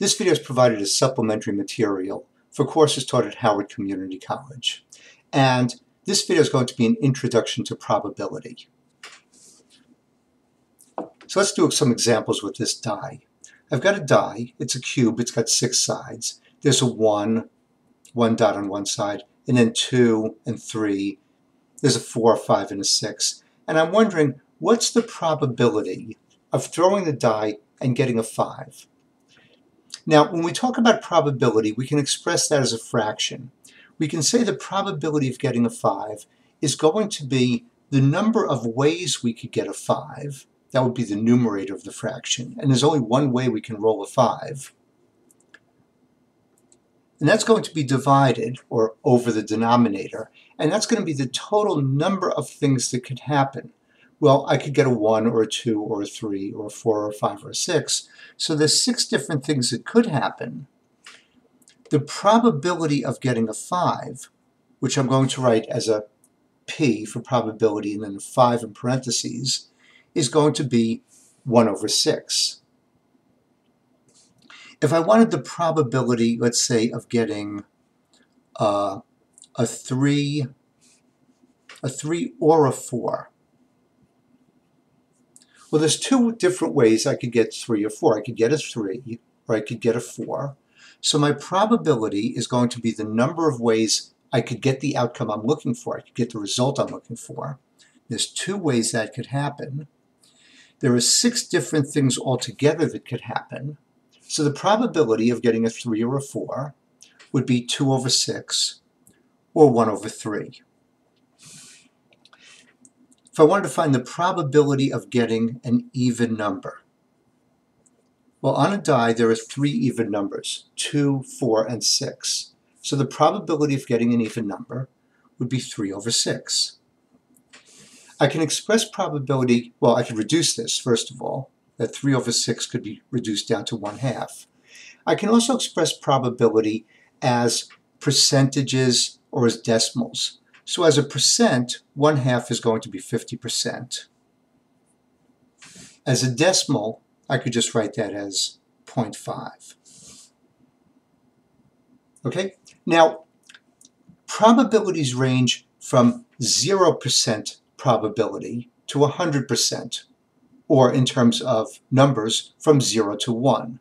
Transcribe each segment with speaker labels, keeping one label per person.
Speaker 1: This video is provided as supplementary material for courses taught at Howard Community College. And this video is going to be an introduction to probability. So let's do some examples with this die. I've got a die, it's a cube, it's got six sides. There's a one, one dot on one side, and then two and three. There's a four, five, and a six. And I'm wondering, what's the probability of throwing the die and getting a five? Now, when we talk about probability, we can express that as a fraction. We can say the probability of getting a 5 is going to be the number of ways we could get a 5. That would be the numerator of the fraction. And there's only one way we can roll a 5. And that's going to be divided, or over the denominator, and that's going to be the total number of things that could happen well, I could get a 1 or a 2 or a 3 or a 4 or a 5 or a 6. So there's six different things that could happen. The probability of getting a 5, which I'm going to write as a p for probability and then a 5 in parentheses, is going to be 1 over 6. If I wanted the probability, let's say, of getting uh, a 3, a 3 or a 4, well, there's two different ways I could get 3 or 4. I could get a 3 or I could get a 4. So my probability is going to be the number of ways I could get the outcome I'm looking for. I could get the result I'm looking for. There's two ways that could happen. There are six different things altogether that could happen. So the probability of getting a 3 or a 4 would be 2 over 6 or 1 over 3. If I wanted to find the probability of getting an even number, well, on a die, there are three even numbers, 2, 4, and 6. So the probability of getting an even number would be 3 over 6. I can express probability, well, I can reduce this, first of all, that 3 over 6 could be reduced down to 1 half. I can also express probability as percentages or as decimals. So as a percent, 1 half is going to be 50%. As a decimal, I could just write that as 0.5. Okay, now probabilities range from 0% probability to 100%, or in terms of numbers, from 0 to 1.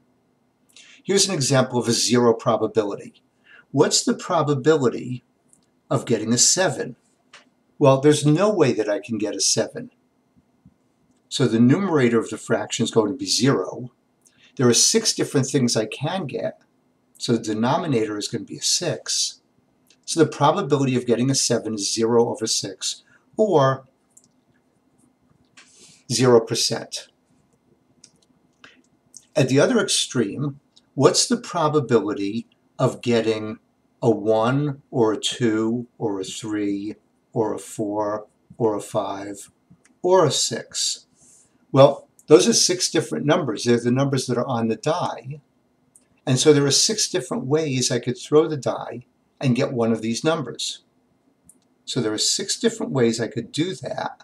Speaker 1: Here's an example of a zero probability. What's the probability of getting a 7. Well, there's no way that I can get a 7. So the numerator of the fraction is going to be 0. There are six different things I can get, so the denominator is going to be a 6. So the probability of getting a 7 is 0 over 6, or 0%. At the other extreme, what's the probability of getting a 1 or a 2 or a 3 or a 4 or a 5 or a 6. Well, those are six different numbers. They're the numbers that are on the die. And so there are six different ways I could throw the die and get one of these numbers. So there are six different ways I could do that.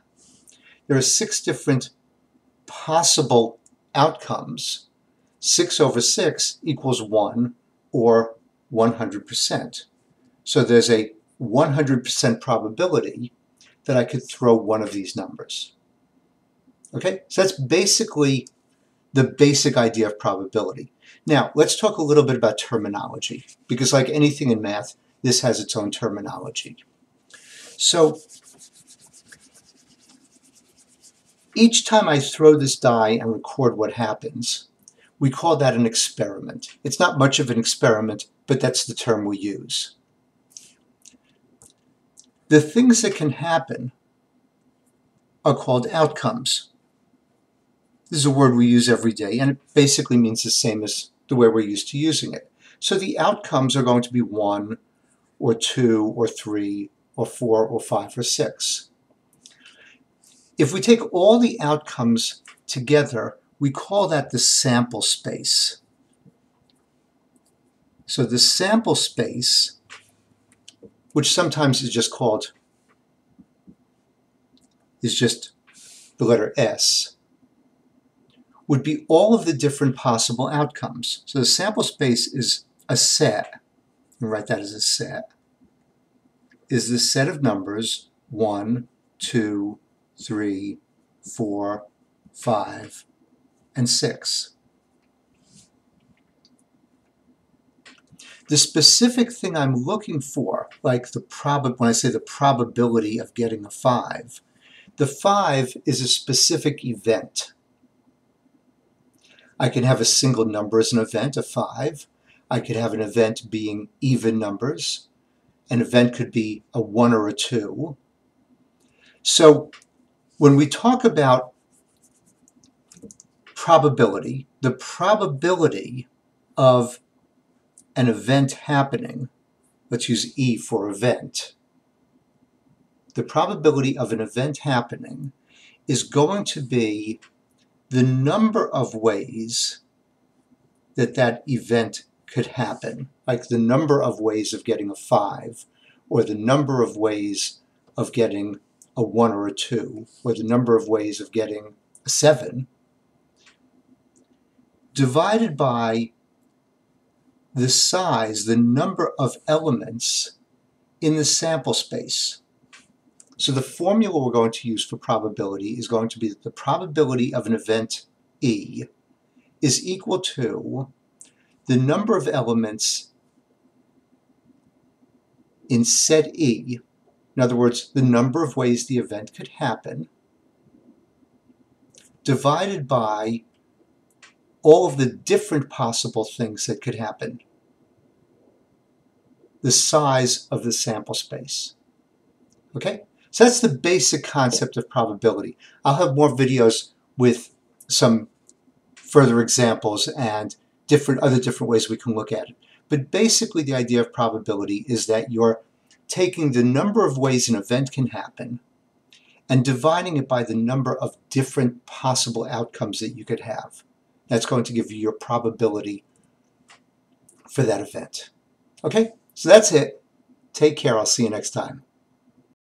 Speaker 1: There are six different possible outcomes. 6 over 6 equals 1 or 100%. So there's a 100% probability that I could throw one of these numbers. Okay, so that's basically the basic idea of probability. Now, let's talk a little bit about terminology, because like anything in math, this has its own terminology. So, each time I throw this die and record what happens, we call that an experiment. It's not much of an experiment, but that's the term we use. The things that can happen are called outcomes. This is a word we use every day, and it basically means the same as the way we're used to using it. So the outcomes are going to be 1, or 2, or 3, or 4, or 5, or 6. If we take all the outcomes together, we call that the sample space. So the sample space, which sometimes is just called, is just the letter S, would be all of the different possible outcomes. So the sample space is a set, and write that as a set, is the set of numbers 1, 2, 3, 4, 5, and 6. The specific thing I'm looking for, like the prob when I say the probability of getting a 5, the 5 is a specific event. I can have a single number as an event, a 5. I could have an event being even numbers. An event could be a 1 or a 2. So when we talk about probability, the probability of an event happening, let's use E for event, the probability of an event happening is going to be the number of ways that that event could happen, like the number of ways of getting a 5, or the number of ways of getting a 1 or a 2, or the number of ways of getting a 7, divided by the size, the number of elements in the sample space. So the formula we're going to use for probability is going to be that the probability of an event E is equal to the number of elements in set E, in other words, the number of ways the event could happen, divided by all of the different possible things that could happen. The size of the sample space. Okay? So that's the basic concept of probability. I'll have more videos with some further examples and different other different ways we can look at it. But basically the idea of probability is that you're taking the number of ways an event can happen and dividing it by the number of different possible outcomes that you could have. That's going to give you your probability for that event. Okay, so that's it. Take care. I'll see you next time.